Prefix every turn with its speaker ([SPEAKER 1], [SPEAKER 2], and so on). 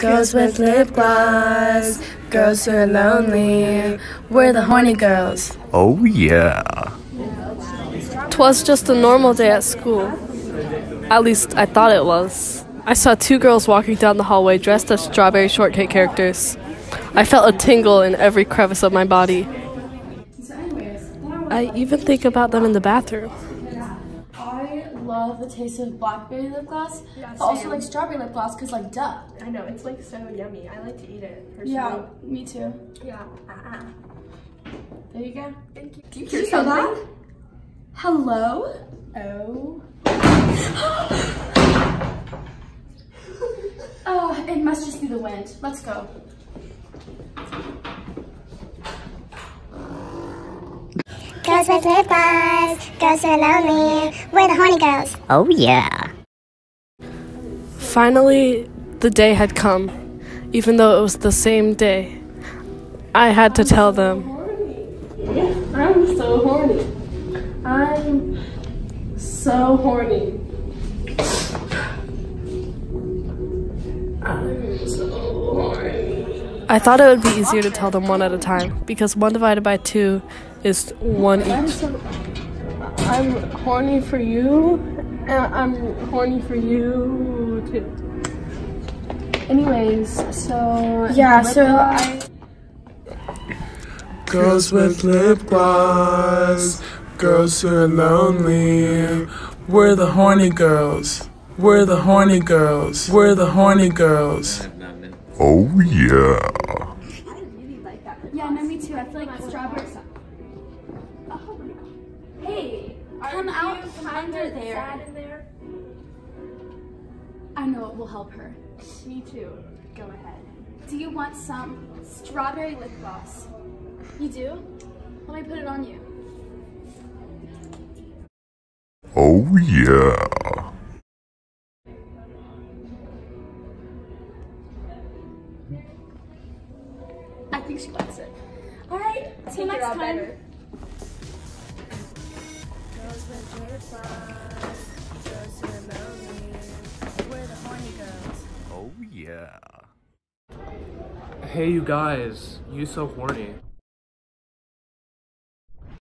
[SPEAKER 1] Girls with lip gloss, girls who are lonely. We're the horny girls.
[SPEAKER 2] Oh yeah.
[SPEAKER 3] Twas just a normal day at school. At least I thought it was. I saw two girls walking down the hallway dressed as strawberry shortcake characters. I felt a tingle in every crevice of my body. I even think about them in the bathroom.
[SPEAKER 1] I love the taste of blackberry lip gloss, but also like strawberry lip gloss because like duh.
[SPEAKER 4] I know, it's like so yummy. I like to eat it personally.
[SPEAKER 1] Yeah, me too.
[SPEAKER 4] Yeah. Ah,
[SPEAKER 1] There you go.
[SPEAKER 4] Thank you. Do you
[SPEAKER 1] Did
[SPEAKER 4] hear
[SPEAKER 1] you hear
[SPEAKER 4] something?
[SPEAKER 1] that? Hello?
[SPEAKER 4] Oh.
[SPEAKER 1] Oh, it must just be the wind. Let's go.
[SPEAKER 5] Girls with lip gloss, girls who are lonely. We're the horny girls.
[SPEAKER 2] Oh yeah.
[SPEAKER 3] Finally, the day had come, even though it was the same day. I had to tell them.
[SPEAKER 4] I'm so horny. I'm so horny. I'm so horny.
[SPEAKER 3] I thought it would be easier to tell them one at a time because one divided by two is one
[SPEAKER 4] I'm
[SPEAKER 3] each.
[SPEAKER 4] so. I'm horny for you, and I'm horny for you too. Anyways, so
[SPEAKER 1] Yeah, so I
[SPEAKER 6] Girls with lip gloss, girls who are lonely. We're the horny girls. We're the horny girls. We're the horny girls.
[SPEAKER 2] Oh yeah.
[SPEAKER 1] Yeah, no, me too. I feel like strawberry. Hey, come out from under there.
[SPEAKER 4] sad in there.
[SPEAKER 1] I know it will help her.
[SPEAKER 4] Me too. Go ahead.
[SPEAKER 1] Do you want some strawberry lip gloss? You do? Let me put it on you.
[SPEAKER 2] Oh yeah.
[SPEAKER 1] I think she likes it. All right, till
[SPEAKER 4] Think
[SPEAKER 1] next time.
[SPEAKER 4] better.
[SPEAKER 2] Oh yeah.
[SPEAKER 6] Hey, you guys, you so horny.